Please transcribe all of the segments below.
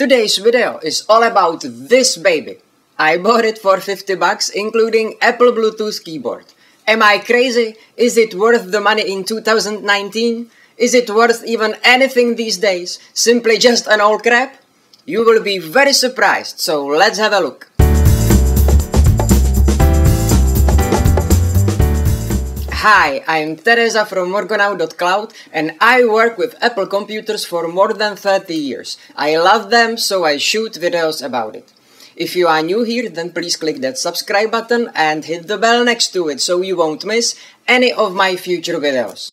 Today's video is all about this baby. I bought it for 50 bucks including Apple Bluetooth keyboard. Am I crazy? Is it worth the money in 2019? Is it worth even anything these days? Simply just an old crap? You will be very surprised, so let's have a look. Hi, I'm Teresa from Morgonaut.cloud and I work with Apple computers for more than 30 years. I love them, so I shoot videos about it. If you are new here, then please click that subscribe button and hit the bell next to it so you won't miss any of my future videos.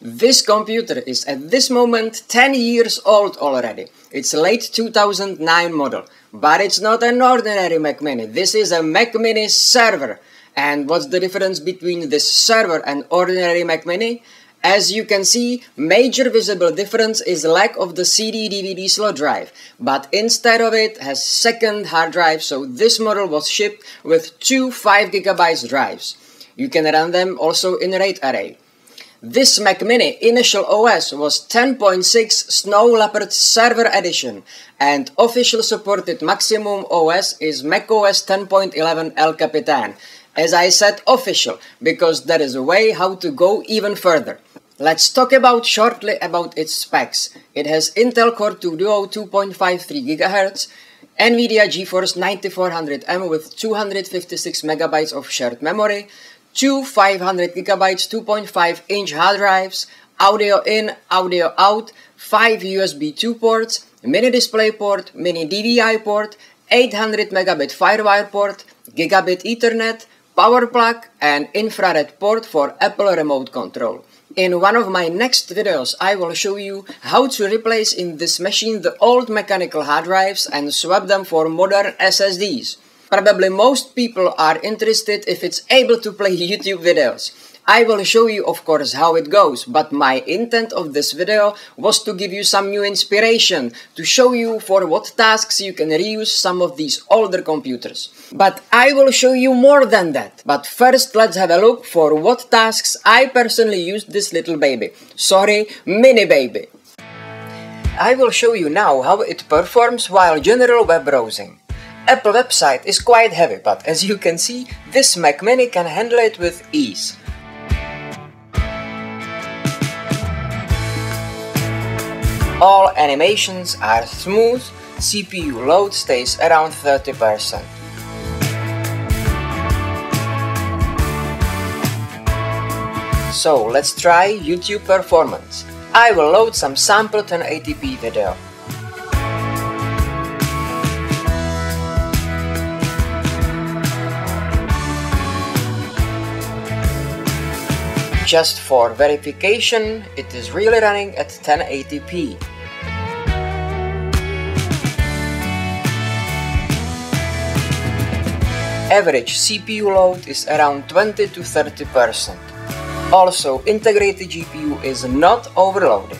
This computer is at this moment 10 years old already. It's a late 2009 model, but it's not an ordinary Mac Mini. This is a Mac Mini server. And what's the difference between this server and ordinary Mac Mini? As you can see, major visible difference is lack of the CD DVD slot drive, but instead of it has second hard drive, so this model was shipped with two 5GB drives. You can run them also in RAID array. This Mac Mini initial OS was 10.6 Snow Leopard Server Edition and official supported maximum OS is macOS 10.11 El Capitan. As I said, official, because there is a way how to go even further. Let's talk about shortly about its specs. It has Intel Core 2 Duo 2.53 GHz, NVIDIA GeForce 9400M with 256 MB of shared memory, two 500 GB 2.5 inch hard drives, audio in, audio out, 5 USB 2 ports, mini display port, mini DVI port, 800 megabit FireWire port, gigabit Ethernet, power plug and infrared port for Apple remote control. In one of my next videos I will show you how to replace in this machine the old mechanical hard drives and swap them for modern SSDs. Probably most people are interested if it's able to play YouTube videos. I will show you of course how it goes, but my intent of this video was to give you some new inspiration, to show you for what tasks you can reuse some of these older computers. But I will show you more than that. But first let's have a look for what tasks I personally used this little baby. Sorry, mini baby. I will show you now how it performs while general web browsing. Apple website is quite heavy, but as you can see, this Mac Mini can handle it with ease. All animations are smooth, CPU load stays around 30%. So let's try YouTube performance. I will load some sample 1080p video. Just for verification, it is really running at 1080p. Average CPU load is around 20 to 30%. Also, integrated GPU is not overloaded.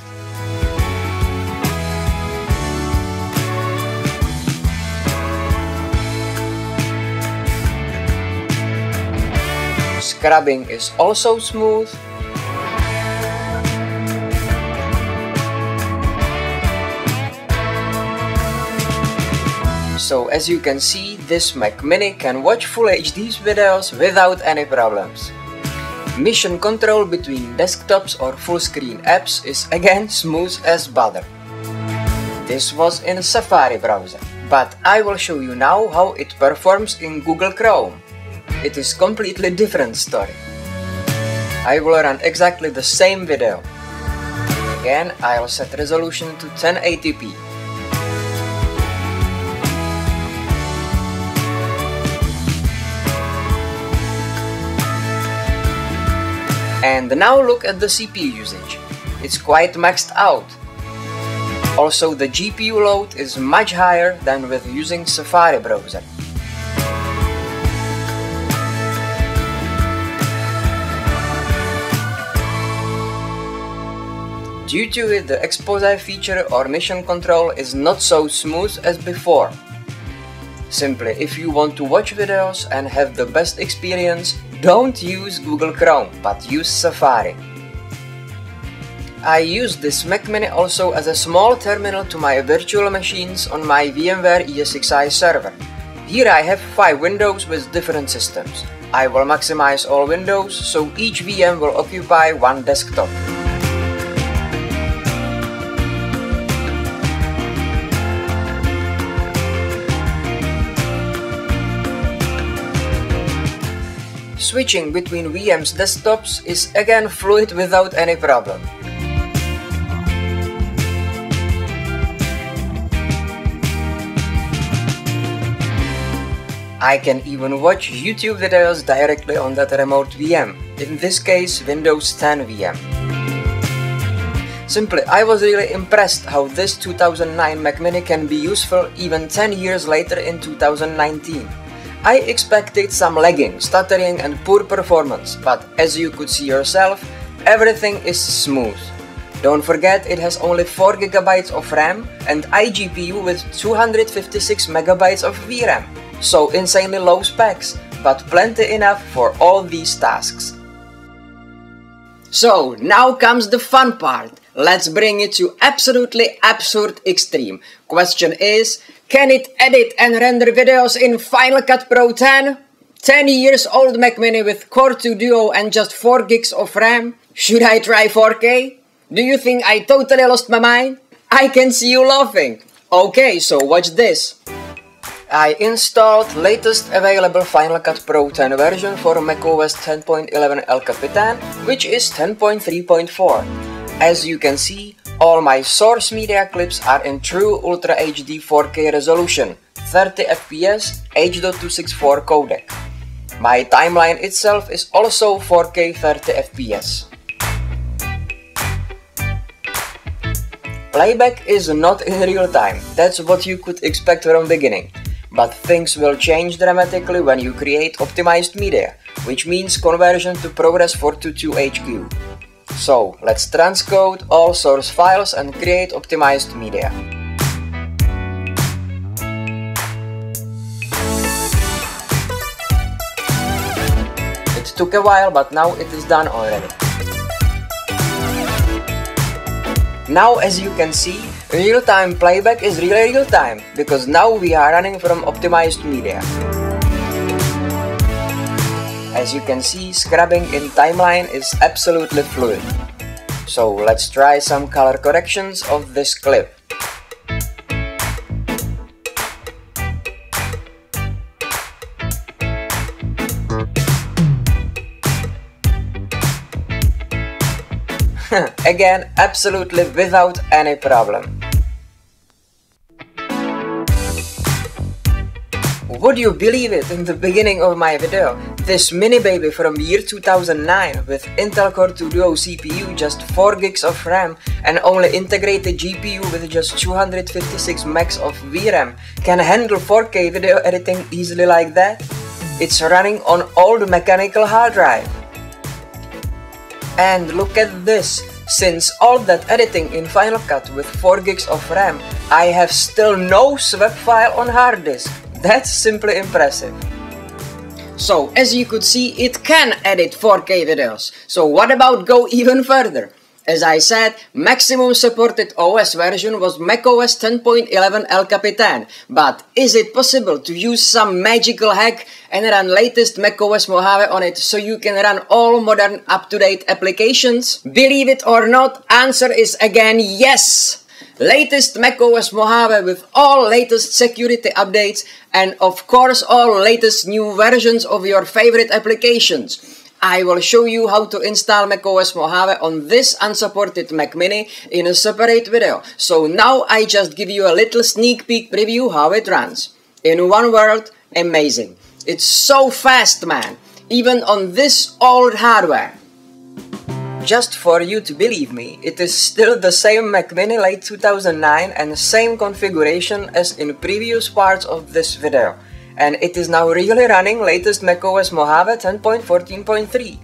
Scrubbing is also smooth. So as you can see, this Mac Mini can watch Full HD videos without any problems. Mission control between desktops or full screen apps is again smooth as butter. This was in Safari browser, but I will show you now how it performs in Google Chrome it is completely different story. I will run exactly the same video. Again, I'll set resolution to 1080p. And now look at the CPU usage. It's quite maxed out. Also the GPU load is much higher than with using Safari browser. Due to it, the expose feature or mission control is not so smooth as before. Simply, if you want to watch videos and have the best experience, don't use Google Chrome, but use Safari. I use this Mac Mini also as a small terminal to my virtual machines on my VMware ESXi server. Here I have 5 windows with different systems. I will maximize all windows, so each VM will occupy one desktop. Switching between VM's desktops is again fluid without any problem. I can even watch YouTube videos directly on that remote VM, in this case Windows 10 VM. Simply, I was really impressed how this 2009 Mac Mini can be useful even 10 years later in 2019. I expected some lagging, stuttering and poor performance, but as you could see yourself, everything is smooth. Don't forget it has only 4GB of RAM and iGPU with 256MB of VRAM so insanely low specs, but plenty enough for all these tasks. So, now comes the fun part. Let's bring it to absolutely absurd extreme. Question is, can it edit and render videos in Final Cut Pro 10? 10 years old Mac Mini with Core 2 Duo and just 4 gigs of RAM? Should I try 4K? Do you think I totally lost my mind? I can see you laughing. Okay, so watch this. I installed latest available Final Cut Pro 10 version for macOS 10.11 El Capitan, which is 10.3.4. As you can see, all my source media clips are in true Ultra HD 4K resolution, 30 fps H.264 codec. My timeline itself is also 4K 30 fps. Playback is not in real time, that's what you could expect from beginning. But things will change dramatically when you create optimized media, which means conversion to ProRes 422HQ. So, let's transcode all source files and create optimized media. It took a while, but now it is done already. Now as you can see, real-time playback is really real-time, because now we are running from optimized media. As you can see, scrubbing in timeline is absolutely fluid. So let's try some color corrections of this clip. Again, absolutely without any problem. Would you believe it in the beginning of my video? This mini baby from year 2009 with Intel Core 2 Duo CPU, just 4 gigs of RAM and only integrated GPU with just 256 megs of VRAM can handle 4K video editing easily like that? It's running on old mechanical hard drive. And look at this, since all that editing in Final Cut with 4 gigs of RAM, I have still no swap file on hard disk. That's simply impressive. So, as you could see, it can edit 4K videos. So what about go even further? As I said, maximum supported OS version was macOS 10.11 El Capitan, but is it possible to use some magical hack and run latest macOS Mojave on it so you can run all modern up-to-date applications? Believe it or not, answer is again yes! Latest macOS Mojave with all latest security updates and of course all latest new versions of your favorite applications. I will show you how to install macOS Mojave on this unsupported Mac Mini in a separate video. So now I just give you a little sneak peek preview how it runs. In one word, amazing. It's so fast, man. Even on this old hardware. Just for you to believe me, it is still the same Mac Mini late 2009 and same configuration as in previous parts of this video and it is now really running latest macOS Mojave 10.14.3.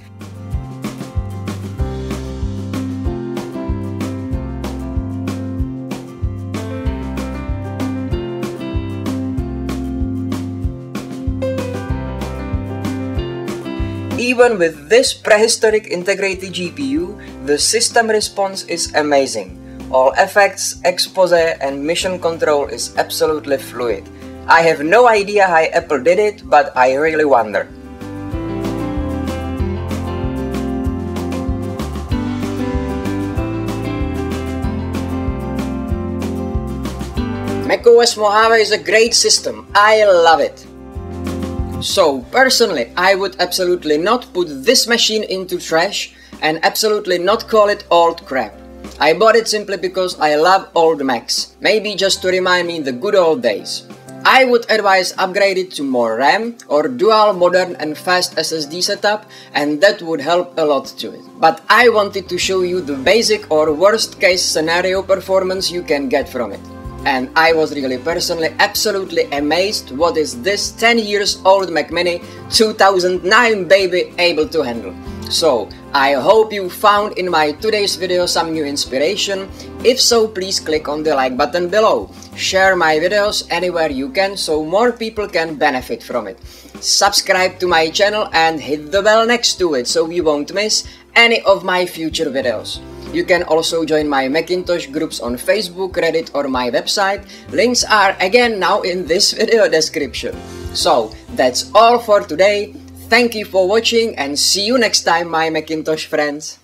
Even with this prehistoric integrated GPU, The system response is amazing. All effects, expose and mission control is absolutely fluid. I have no idea how Apple did it, but I really wonder. macOS Mojave is a great system. I love it. So, personally, I would absolutely not put this machine into trash and absolutely not call it old crap. I bought it simply because I love old Macs, maybe just to remind me the good old days. I would advise upgrade it to more RAM or dual modern and fast SSD setup and that would help a lot to it. But I wanted to show you the basic or worst case scenario performance you can get from it and I was really personally absolutely amazed what is this 10 years old Mac Mini 2009 baby able to handle. So, I hope you found in my today's video some new inspiration. If so, please click on the like button below. Share my videos anywhere you can so more people can benefit from it. Subscribe to my channel and hit the bell next to it so you won't miss any of my future videos. You can also join my Macintosh groups on Facebook, Reddit or my website. Links are again now in this video description. So that's all for today. Thank you for watching and see you next time my Macintosh friends.